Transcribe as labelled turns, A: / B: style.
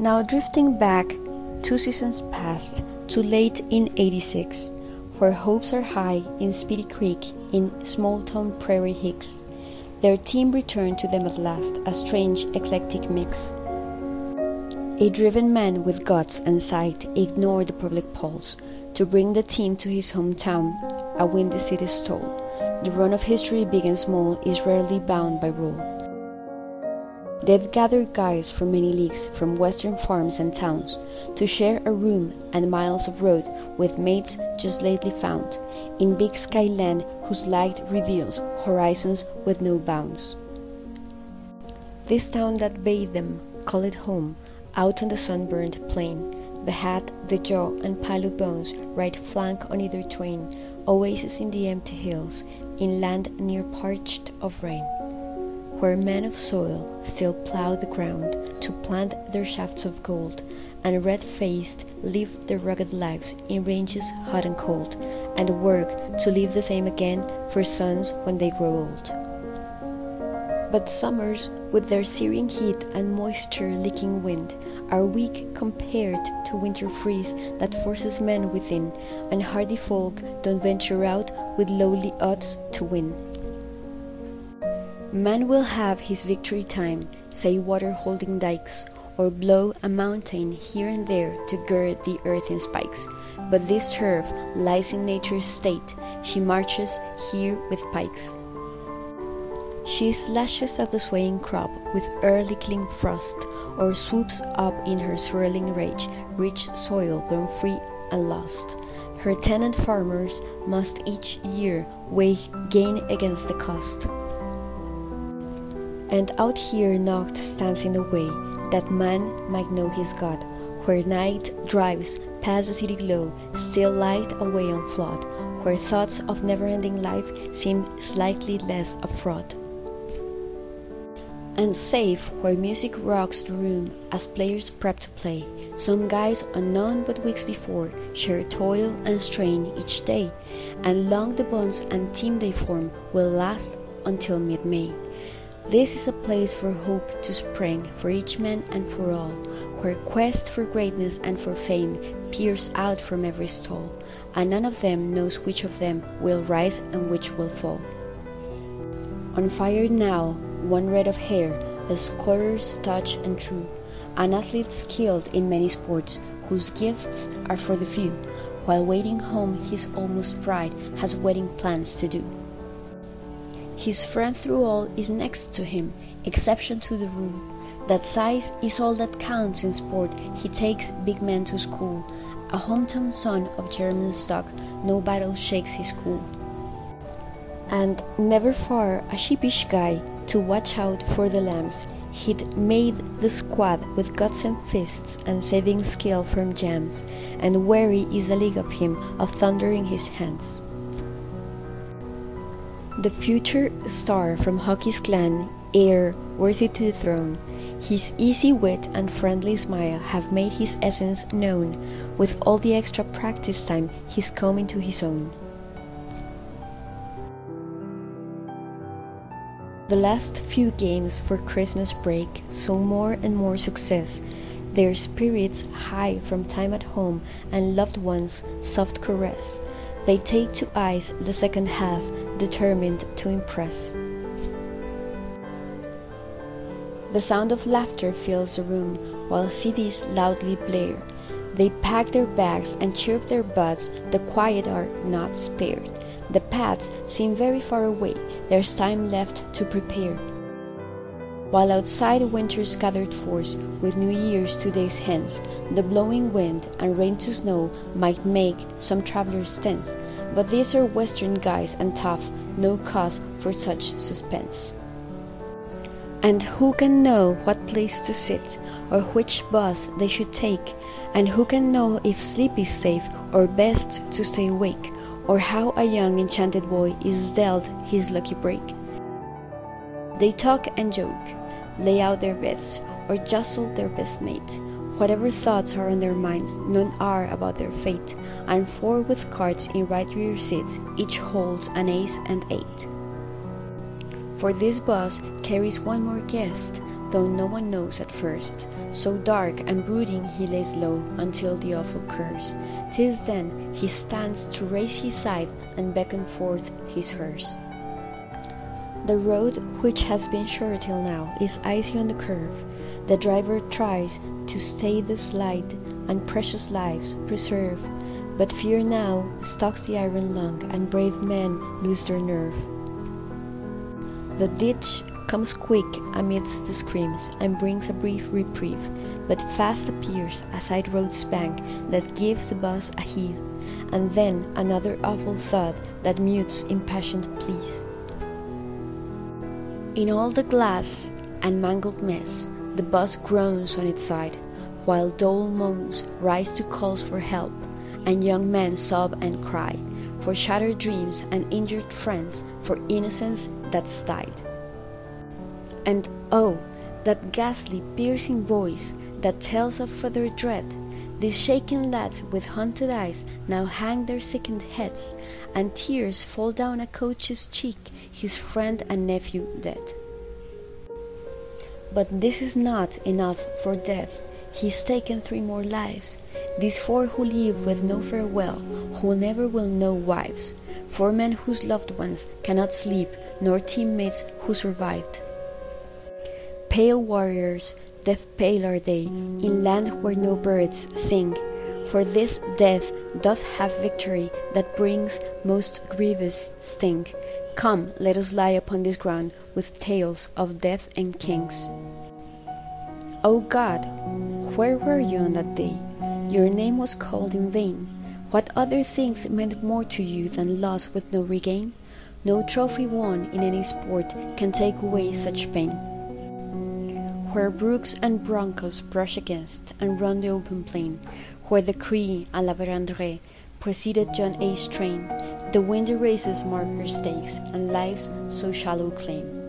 A: Now drifting back two seasons past to late in 86, where hopes are high in Speedy Creek in small town Prairie Hicks, their team returned to them at last, a strange, eclectic mix. A driven man with guts and sight ignored the public polls to bring the team to his hometown, a windy city stole. The run of history, big and small, is rarely bound by rule. They've gathered guys from many leagues, from western farms and towns, to share a room and miles of road with mates just lately found, in big sky land whose light reveals horizons with no bounds. This town that bathed them, call it home, out on the sunburned plain, the hat, the jaw, and pile of bones, right flank on either twain, oasis in the empty hills, in land near parched of rain where men of soil still plough the ground to plant their shafts of gold, and red faced live their rugged lives in ranges hot and cold, and work to live the same again for sons when they grow old. But summers, with their searing heat and moisture leaking wind, are weak compared to winter freeze that forces men within, and hardy folk don't venture out with lowly odds to win. Man will have his victory time, say water holding dikes, or blow a mountain here and there to gird the earth in spikes. But this turf lies in nature's state, she marches here with pikes. She slashes at the swaying crop with early clean frost, or swoops up in her swirling rage, rich soil blown free and lost. Her tenant farmers must each year weigh gain against the cost. And out here Noct stands in the way that man might know his God, where night drives past the city glow, still light away on flood, where thoughts of never ending life seem slightly less a fraud. And safe where music rocks the room as players prep to play, some guys unknown but weeks before share toil and strain each day, and long the bonds and team they form will last until mid May. This is a place for hope to spring for each man and for all, where quest for greatness and for fame peers out from every stall, and none of them knows which of them will rise and which will fall. On fire now, one red of hair, a scorer's touch and true, an athlete skilled in many sports, whose gifts are for the few, while waiting home his almost bride has wedding plans to do. His friend through all is next to him, exception to the rule. That size is all that counts in sport. He takes big men to school. A hometown son of German stock, no battle shakes his cool. And never far, a sheepish guy to watch out for the lambs. He'd made the squad with guts and fists and saving skill from jams, and wary is the league of him of thundering his hands. The future star from Hockey's clan, heir worthy to the throne, his easy wit and friendly smile have made his essence known. With all the extra practice time, he's come into his own. The last few games for Christmas break saw more and more success, their spirits high from time at home and loved ones' soft caress. They take to ice the second half, determined to impress. The sound of laughter fills the room while CDs loudly blare. They pack their bags and chirp their buds, the quiet are not spared. The pads seem very far away, there's time left to prepare. While outside winter's gathered force, with New Year's two days hence, the blowing wind and rain to snow might make some travelers tense, but these are western guys and tough, no cause for such suspense. And who can know what place to sit, or which bus they should take, and who can know if sleep is safe, or best to stay awake, or how a young enchanted boy is dealt his lucky break? They talk and joke, lay out their bets, or jostle their best mate. Whatever thoughts are on their minds, none are about their fate, and four with cards in right rear seats, each holds an ace and eight. For this bus carries one more guest, though no one knows at first. So dark and brooding he lays low until the awful curse. Tis then he stands to raise his scythe and beckon forth his hearse. The road, which has been sure till now, is icy on the curve. The driver tries to stay the slide and precious lives preserve. But fear now stalks the iron lung, and brave men lose their nerve. The ditch comes quick amidst the screams, and brings a brief reprieve, but fast appears a side road's bank that gives the bus a heave, and then another awful thud that mutes impassioned pleas. In all the glass and mangled mess, the bus groans on its side, while dull moans rise to calls for help, and young men sob and cry for shattered dreams and injured friends, for innocence that's died. And oh, that ghastly, piercing voice that tells of further dread. These shaken lads with hunted eyes now hang their sickened heads, and tears fall down a coach's cheek, his friend and nephew dead. But this is not enough for death. He's taken three more lives. These four who live with no farewell, who never will know wives. Four men whose loved ones cannot sleep, nor teammates who survived. Pale warriors, death pale are they, in land where no birds sing. For this death doth have victory that brings most grievous sting. Come, let us lie upon this ground with tales of death and kings. O God, where were you on that day? Your name was called in vain. What other things meant more to you than loss with no regain? No trophy won in any sport can take away such pain. Where brooks and broncos brush against and run the open plain, where the Cree à la Vérendrye preceded John A.'s train, the wind erases marker stakes and life's so shallow claim.